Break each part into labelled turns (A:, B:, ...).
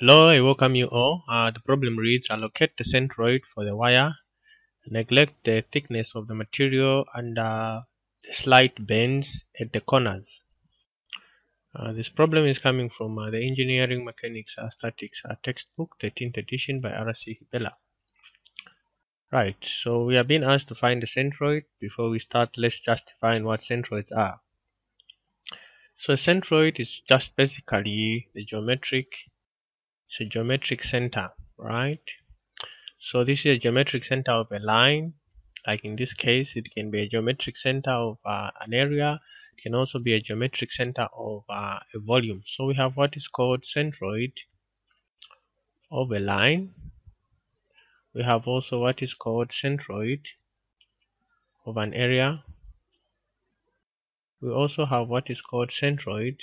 A: Hello, I welcome you all. Uh, the problem reads allocate the centroid for the wire, neglect the thickness of the material and uh, the slight bends at the corners. Uh, this problem is coming from uh, the Engineering Mechanics uh, Statics uh, textbook, 13th edition by R.C. Hibbeler. Right, so we are being asked to find the centroid. Before we start, let's just define what centroids are. So a centroid is just basically the geometric a geometric center right? So this is a geometric center of a line. Like in this case it can be a geometric center of uh, an area. It can also be a geometric center of uh, a volume. So we have what is called centroid of a line. We have also what is called centroid of an area. We also have what is called centroid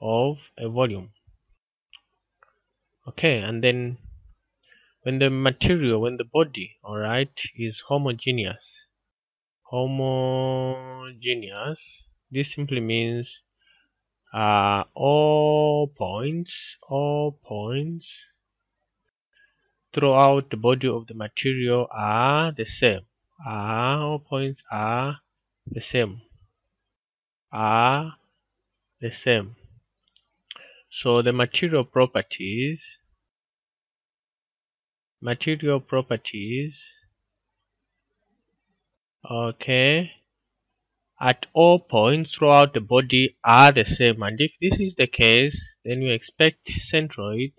A: of a volume okay and then when the material when the body all right is homogeneous. Homogeneous this simply means uh, all points all points throughout the body of the material are the same. Uh, all points are the same. Are the same. So the material properties material properties. Okay. At all points throughout the body are the same. And if this is the case then you expect centroid.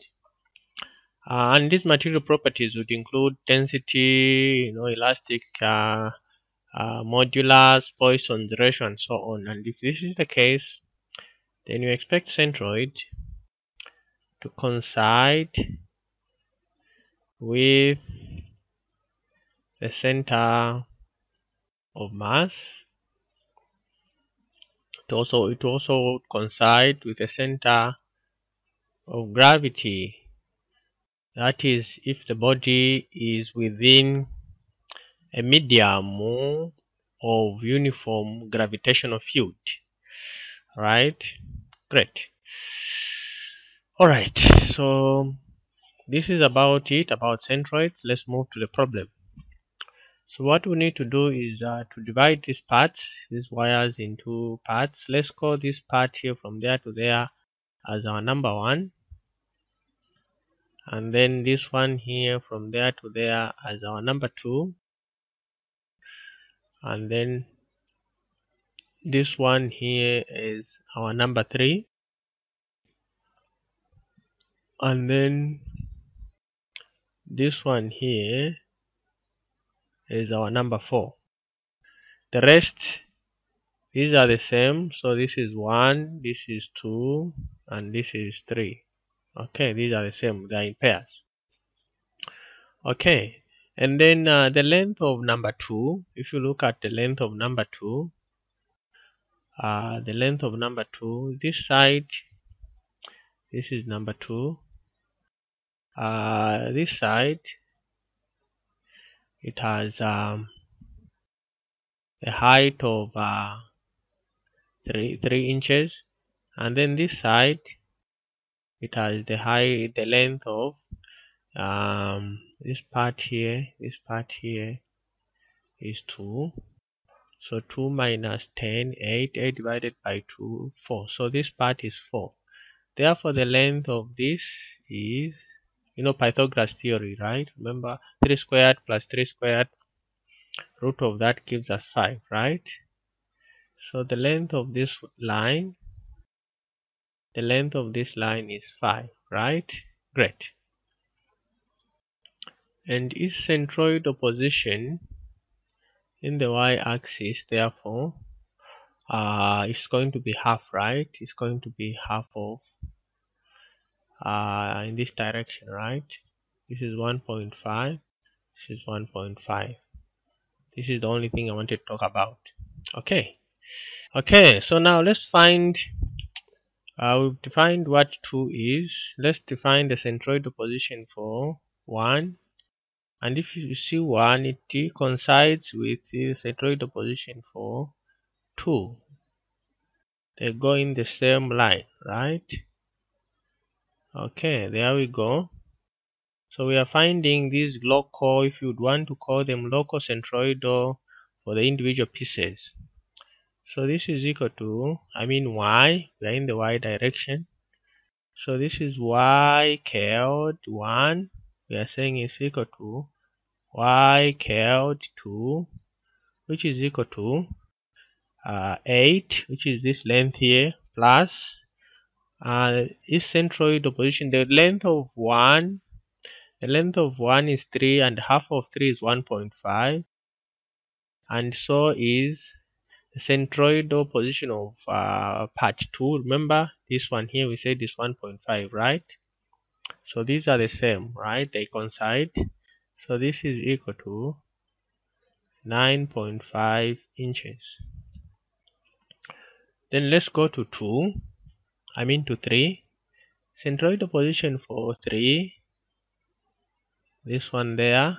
A: Uh, and these material properties would include density you know elastic uh, uh, modulus poisson's ratio and so on. And if this is the case then you expect centroid to coincide with the center of mass. It also it also coincide with the center of gravity. That is if the body is within a medium of uniform gravitational field. Right? Great. All right. So this is about it about centroids. Let's move to the problem. So what we need to do is uh, to divide these parts these wires into parts. Let's call this part here from there to there as our number one. And then this one here from there to there as our number two. And then this one here is our number three. And then this one here is our number four. The rest these are the same. So this is one this is two and this is three. Okay these are the same. They are in pairs. Okay and then uh, the length of number two. If you look at the length of number two uh, the length of number two this side this is number two uh, this side it has um, a height of uh, three three inches. And then this side it has the height the length of um, this part here this part here is 2 so 2 minus 10 8 8 divided by 2 4 so this part is 4 therefore the length of this is you know Pythagoras theory right? Remember 3 squared plus 3 squared root of that gives us 5 right? So the length of this line the length of this line is 5 right? Great. And its centroid opposition in the y-axis therefore uh, it's going to be half right? It's going to be half of uh, in this direction right? This is 1.5 this is 1.5 this is the only thing I wanted to talk about. Okay. Okay so now let's find uh, we've defined what 2 is. Let's define the centroid opposition for 1 and if you see 1 it coincides with the centroid opposition for 2 they go in the same line right okay there we go. So we are finding these local if you'd want to call them local centroidal for the individual pieces. So this is equal to i mean y we are in the y direction. So this is y called 1 we are saying is equal to y called 2 which is equal to uh, 8 which is this length here plus uh, is centroid opposition the length of 1 the length of 1 is 3 and half of 3 is 1.5 and so is the centroidal position of uh, part 2 remember this one here we said is 1.5 right? So these are the same right? They coincide. So this is equal to 9.5 inches. Then let's go to 2 I mean to 3 centroidal position for 3 this one there.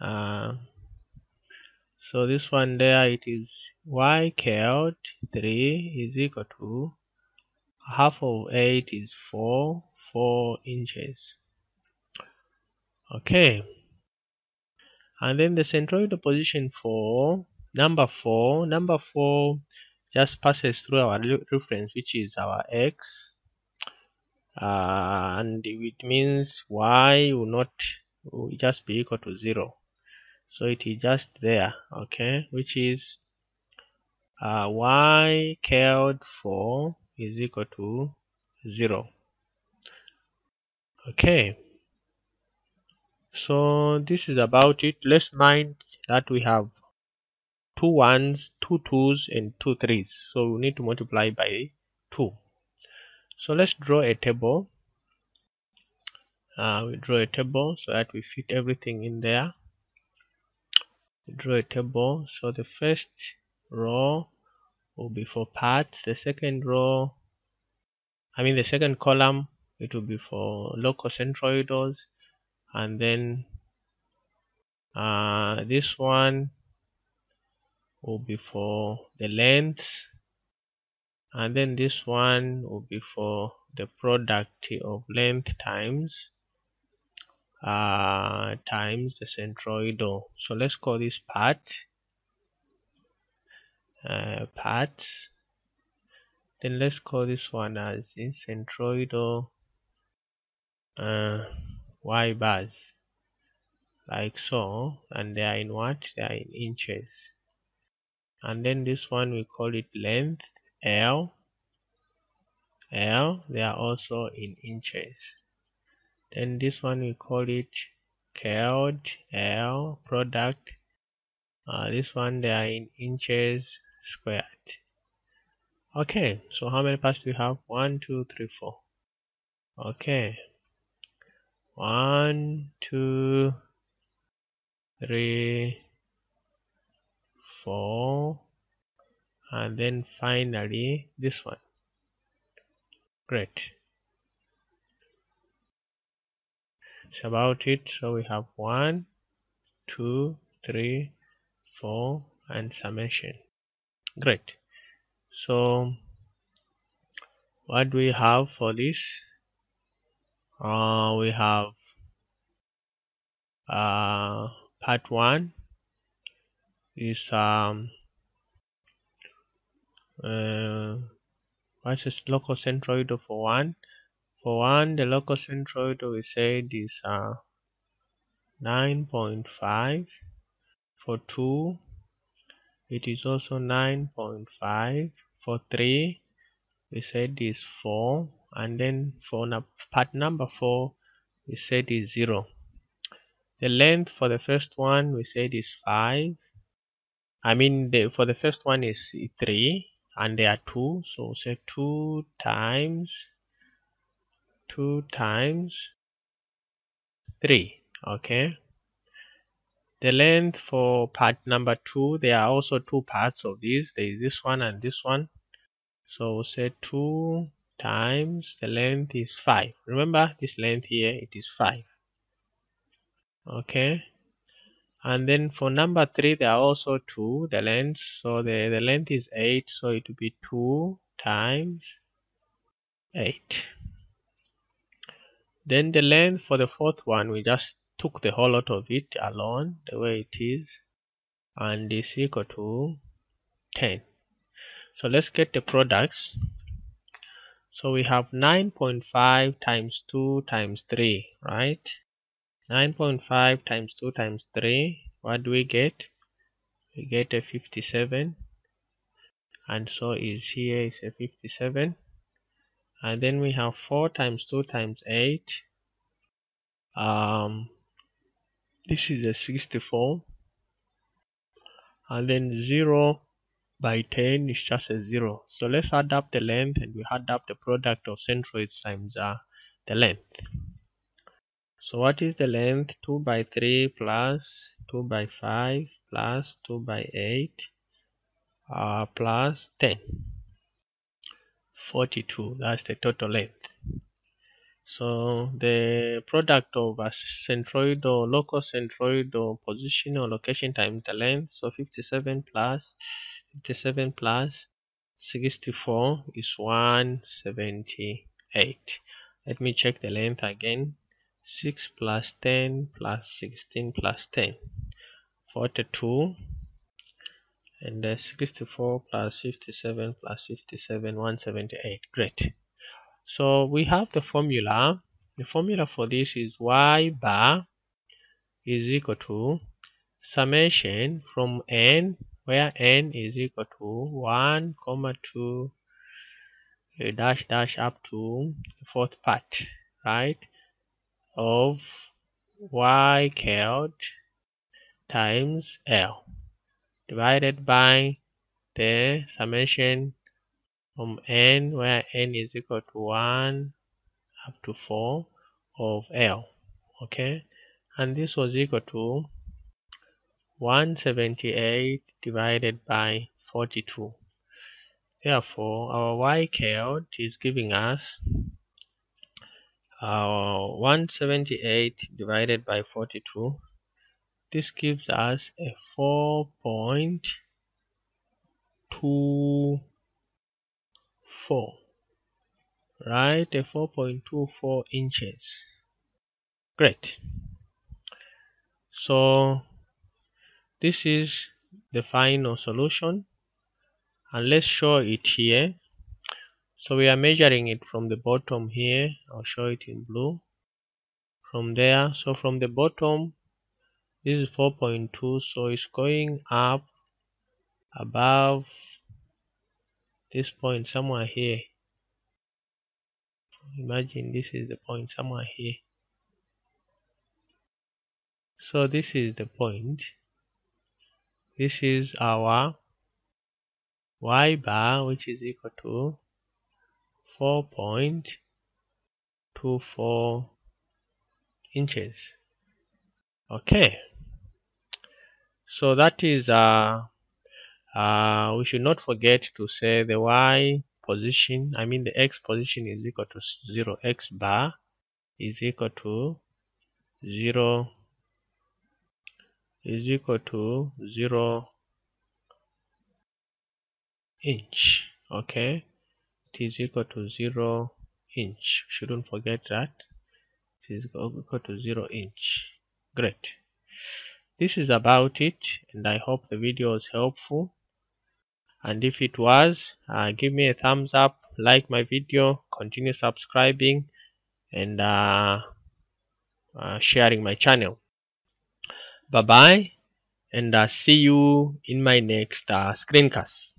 A: Uh, so this one there it is y cubed 3 is equal to half of 8 is 4 4 inches. Okay. And then the centroidal position for number 4 number 4 just passes through our reference which is our x. Uh, and it means y will not will just be equal to 0 so it is just there okay? Which is uh, y cared for is equal to 0 okay. So this is about it. Let's mind that we have two ones two twos and two threes. So we need to multiply by two. So let's draw a table. Uh, we draw a table so that we fit everything in there. We draw a table. So the first row will be for parts. The second row I mean the second column it will be for local centroidals. And then uh, this one will be for the length and then this one will be for the product of length times uh, times the centroidal. So let's call this part uh, parts. Then let's call this one as in centroidal uh, y bars. Like so and they are in what? They are in inches and then this one we call it length L. L they are also in inches. Then this one we call it called L product. Uh, this one they are in inches squared. Okay so how many parts do we have? One two three four. Okay. One two three four and then finally this one. Great. It's about it. So we have one two three four and summation. Great. So what do we have for this? Uh, we have uh, part one is um uh, what's this local centroid for one for one the local centroid we said is uh 9.5 for two it is also 9.5 for 3 we said is 4 and then for part number 4 we said is 0 the length for the first one we said is 5 I mean the, for the first one is 3 and there are 2 so say 2 times 2 times 3 okay. The length for part number two there are also two parts of this. There is this one and this one. So say 2 times the length is 5 remember this length here it is 5 okay and then for number 3 there are also 2 the length. So the, the length is 8 so it will be 2 times 8 then the length for the fourth one we just took the whole lot of it alone the way it is and is equal to 10 so let's get the products. So we have 9.5 times 2 times 3 right 9.5 times 2 times 3 what do we get? We get a 57 and so is here is a 57 and then we have 4 times 2 times 8 um this is a 64 and then 0 by 10 is just a 0 so let's add up the length and we add up the product of centroids times uh, the length so what is the length? 2 by 3 plus 2 by 5 plus 2 by 8 uh, plus 10 42 that's the total length. So the product of a centroid or locus centroid or position or location times the length so 57 plus 57 plus 64 is 178 let me check the length again 6 plus 10 plus 16 plus 10 42 and the 64 plus 57 plus 57 178 great. So we have the formula. The formula for this is y bar is equal to summation from n where n is equal to 1 comma 2 eh, dash dash up to the fourth part right of y cubed times l divided by the summation from n where n is equal to 1 up to 4 of L okay? And this was equal to 178 divided by 42 therefore our y cubed is giving us uh, 178 divided by 42 this gives us a 4.24 right? A 4.24 inches. Great. So this is the final solution. And let's show it here so we are measuring it from the bottom here. I'll show it in blue. From there so from the bottom this is 4.2 so it's going up above this point somewhere here. Imagine this is the point somewhere here. So this is the point. This is our y bar which is equal to 4.24 inches. Okay. So that is uh uh, we should not forget to say the y position I mean the x position is equal to 0 x bar is equal to 0 is equal to 0 inch. Okay it is equal to 0 inch. Shouldn't forget that. It is equal to 0 inch. Great. This is about it and i hope the video was helpful. And if it was uh, give me a thumbs up like my video continue subscribing and uh, uh, sharing my channel. Bye bye and uh, see you in my next uh, screencast